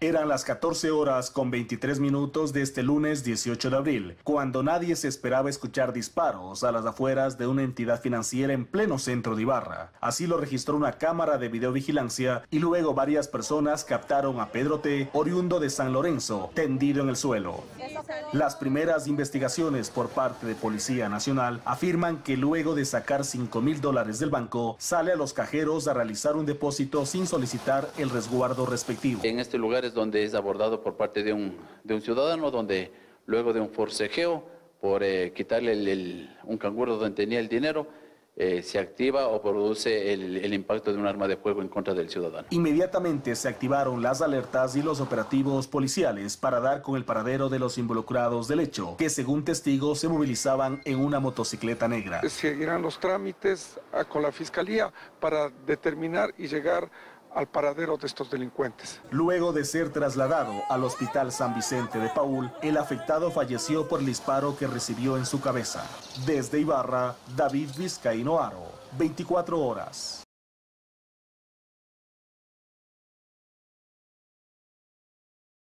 Eran las 14 horas con 23 minutos de este lunes 18 de abril, cuando nadie se esperaba escuchar disparos a las afueras de una entidad financiera en pleno centro de Ibarra. Así lo registró una cámara de videovigilancia y luego varias personas captaron a Pedro T., oriundo de San Lorenzo, tendido en el suelo. Las primeras investigaciones por parte de Policía Nacional afirman que luego de sacar 5 mil dólares del banco, sale a los cajeros a realizar un depósito sin solicitar el resguardo respectivo. En este lugar donde es abordado por parte de un, de un ciudadano, donde luego de un forcejeo por eh, quitarle un canguro donde tenía el dinero, eh, se activa o produce el, el, impacto de un arma de fuego en contra del ciudadano. Inmediatamente se activaron las alertas y los operativos policiales para dar con el paradero de los involucrados del hecho, que según testigos se movilizaban en una motocicleta negra. Seguirán los trámites con la fiscalía para determinar y llegar al paradero de estos delincuentes. Luego de ser trasladado al Hospital San Vicente de Paul, el afectado falleció por el disparo que recibió en su cabeza. Desde Ibarra, David Vizcaíno Aro, 24 horas.